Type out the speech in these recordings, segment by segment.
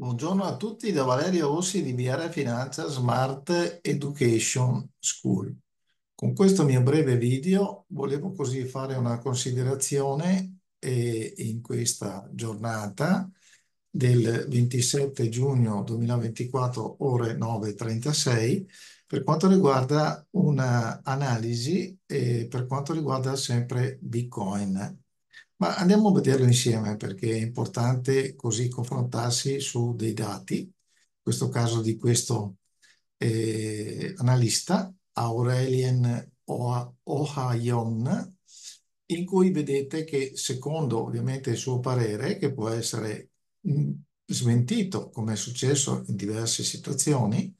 Buongiorno a tutti da Valerio Rossi di VR Finanza Smart Education School. Con questo mio breve video volevo così fare una considerazione eh, in questa giornata del 27 giugno 2024 ore 9.36 per quanto riguarda un'analisi eh, per quanto riguarda sempre Bitcoin. Ma andiamo a vederlo insieme perché è importante così confrontarsi su dei dati, in questo caso di questo eh, analista, Aurelien Ohayon, in cui vedete che secondo ovviamente il suo parere, che può essere mh, smentito come è successo in diverse situazioni,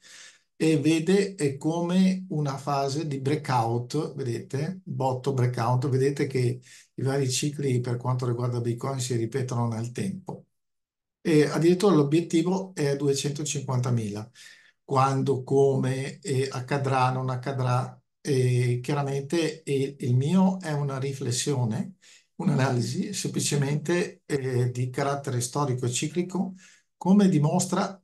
e vede è come una fase di breakout, vedete, botto breakout, vedete che i vari cicli per quanto riguarda Bitcoin si ripetono nel tempo. E addirittura l'obiettivo è 250.000. Quando, come eh, accadrà, non accadrà, eh, chiaramente eh, il mio è una riflessione, un'analisi semplicemente eh, di carattere storico e ciclico, come dimostra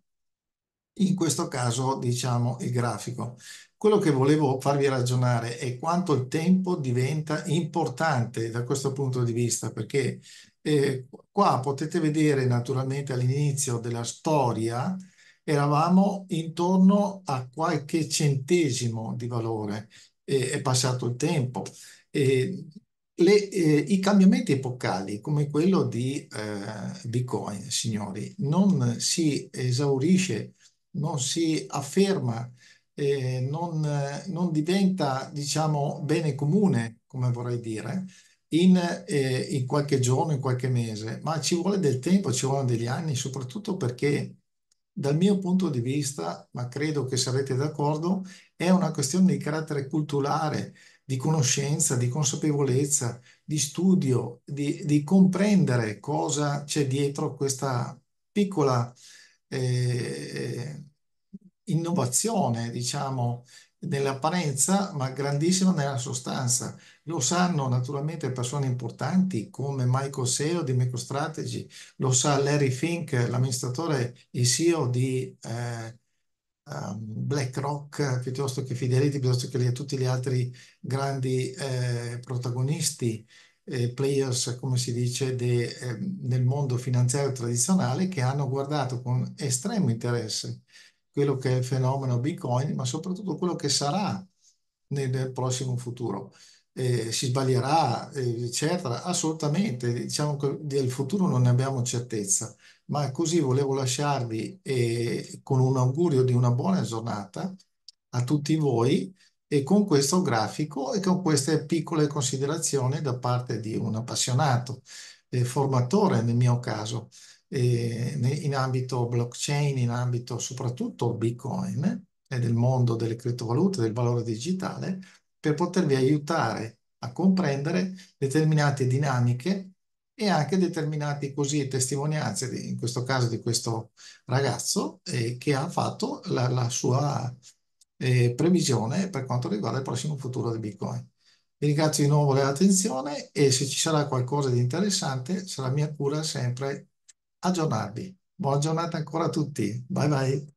in questo caso diciamo il grafico. Quello che volevo farvi ragionare è quanto il tempo diventa importante da questo punto di vista, perché eh, qua potete vedere naturalmente all'inizio della storia eravamo intorno a qualche centesimo di valore, eh, è passato il tempo. Eh, le, eh, I cambiamenti epocali come quello di eh, Bitcoin, signori, non si esaurisce non si afferma, eh, non, non, diventa, diciamo, bene comune, come vorrei dire, in, eh, in qualche giorno, in qualche mese, ma ci vuole del tempo, ci vogliono degli anni, soprattutto perché dal mio punto di vista, ma credo che sarete d'accordo, è una questione di carattere culturale, di conoscenza, di consapevolezza, di studio, di, di comprendere cosa c'è dietro questa piccola eh, innovazione, diciamo, nell'apparenza, ma grandissima nella sostanza. Lo sanno naturalmente persone importanti come Michael Seo di MicroStrategy, lo sa Larry Fink, l'amministratore e CEO di eh, um, BlackRock, piuttosto che Fidelity, piuttosto che tutti gli altri grandi eh, protagonisti eh, players, come si dice, de, eh, nel mondo finanziario tradizionale che hanno guardato con estremo interesse quello che è il fenomeno Bitcoin, ma soprattutto quello che sarà nel, nel prossimo futuro. Eh, si sbaglierà, eh, eccetera? Assolutamente, diciamo che del futuro non ne abbiamo certezza, ma così volevo lasciarvi eh, con un augurio di una buona giornata a tutti voi e con questo grafico e con queste piccole considerazioni da parte di un appassionato eh, formatore nel mio caso eh, in ambito blockchain, in ambito soprattutto Bitcoin e del mondo delle criptovalute, del valore digitale, per potervi aiutare a comprendere determinate dinamiche e anche determinate così testimonianze, in questo caso di questo ragazzo eh, che ha fatto la, la sua eh, previsione per quanto riguarda il prossimo futuro di Bitcoin. Vi ringrazio di nuovo l'attenzione e se ci sarà qualcosa di interessante sarà mia cura sempre aggiornarvi. Buona giornata ancora a tutti. Bye bye.